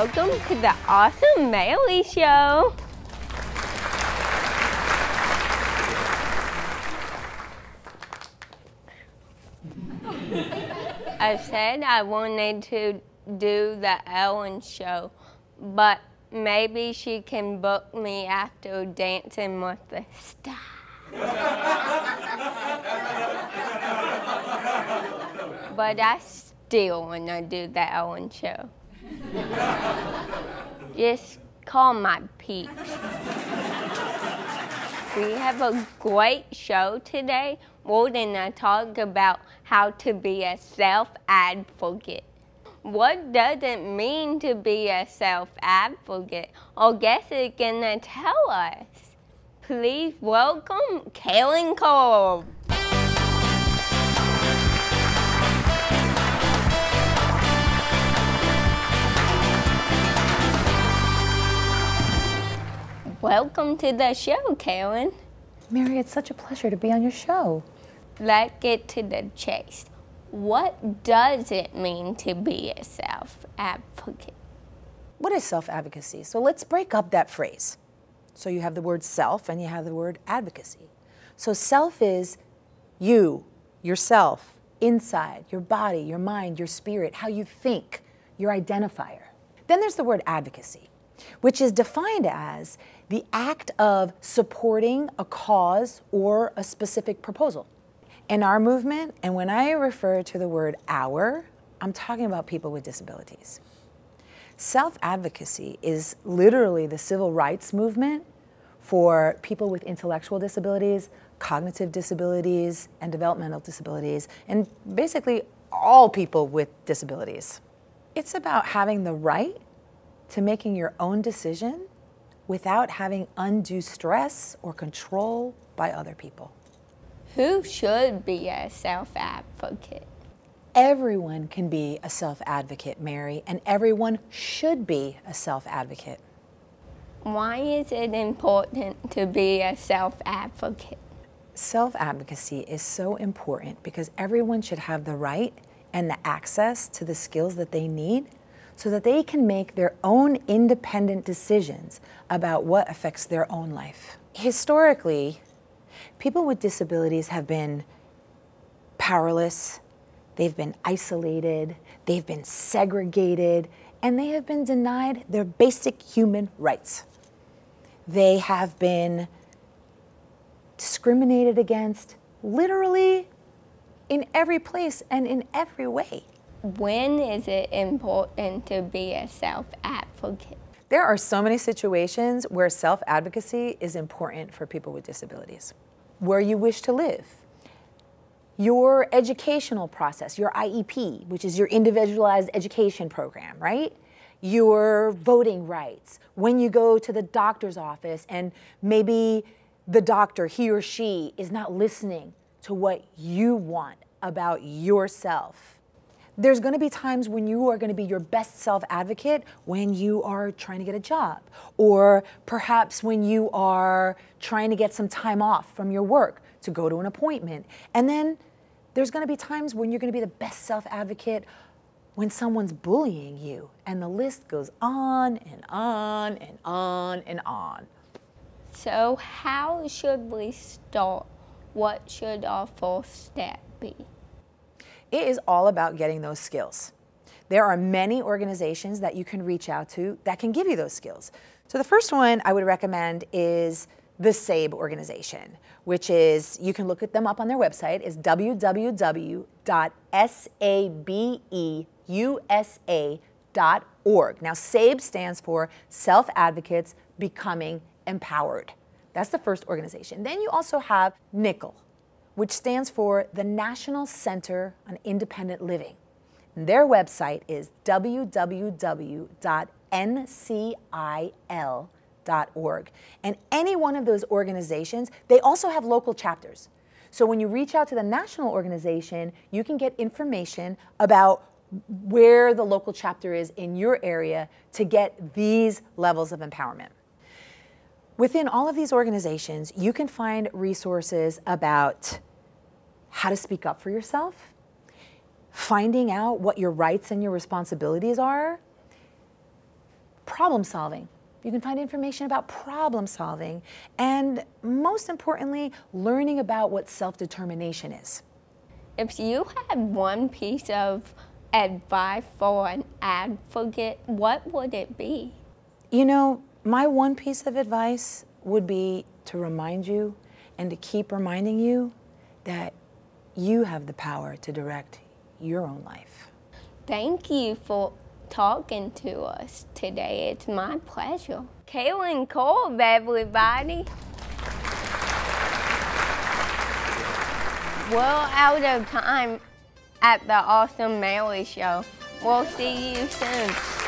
Welcome to the Awesome Mary Show. I said I wanted to do the Ellen show, but maybe she can book me after Dancing with the Stars. but I still want to do the Ellen show. Just call my peeps. We have a great show today. Going to talk about how to be a self advocate. What does it mean to be a self advocate? Our guest is going to tell us. Please welcome Karin Korb. Welcome to the show, Karin. Mary, it's such a pleasure to be on your show. Let's get to the chase. What does it mean to be a self advocate? What is self advocacy? So let's break up that phrase. So you have the word self and you have the word advocacy. So self is you, yourself, inside, your body, your mind, your spirit, how you think, your identifier. Then there's the word advocacy, which is defined as the act of supporting a cause or a specific proposal. In our movement, and when I refer to the word our, I'm talking about people with disabilities. Self advocacy is literally the civil rights movement for people with intellectual disabilities, cognitive disabilities, and developmental disabilities, and basically all people with disabilities. It's about having the right to making your own decision without having undue stress or control by other people. Who should be a self advocate? Everyone can be a self advocate, Mary, and everyone should be a self advocate. Why is it important to be a self advocate? Self advocacy is so important because everyone should have the right and the access to the skills that they need so that they can make their own independent decisions about what affects their own life. Historically, people with disabilities have been powerless, they've been isolated, they've been segregated, and they have been denied their basic human rights. They have been discriminated against literally in every place and in every way. When is it important to be a self advocate? There are so many situations where self advocacy is important for people with disabilities. Where you wish to live, your educational process, your IEP, which is your individualized education program, right? Your voting rights, when you go to the doctor's office and maybe the doctor, he or she, is not listening to what you want about yourself there's going to be times when you are going to be your best self advocate when you are trying to get a job, or perhaps when you are trying to get some time off from your work to go to an appointment. And then there's going to be times when you're going to be the best self advocate when someone's bullying you. And the list goes on and on and on and on. So, how should we start? What should our first step be? It is all about getting those skills. There are many organizations that you can reach out to that can give you those skills. So the first one I would recommend is the SABE organization, which is, you can look at them up on their website, is www.sabeusa.org. Now, SABE stands for Self Advocates Becoming Empowered. That's the first organization. Then you also have NCIL, which stands for the National Center on Independent Living. And their website is www.ncil.org. And any one of those organizations, they also have local chapters. So when you reach out to the national organization, you can get information about where the local chapter is in your area to get these levels of empowerment. Within all of these organizations, you can find resources about how to speak up for yourself, finding out what your rights and your responsibilities are, problem solving. You can find information about problem solving and, most importantly, learning about what self determination is. If you had one piece of advice for an advocate, what would it be? You know, my one piece of advice would be to remind you and to keep reminding you that you have the power to direct your own life. Thank you for talking to us today. It's my pleasure. Karin Korb, everybody. We're out of time at the Awesome Mary Show. We'll see you soon.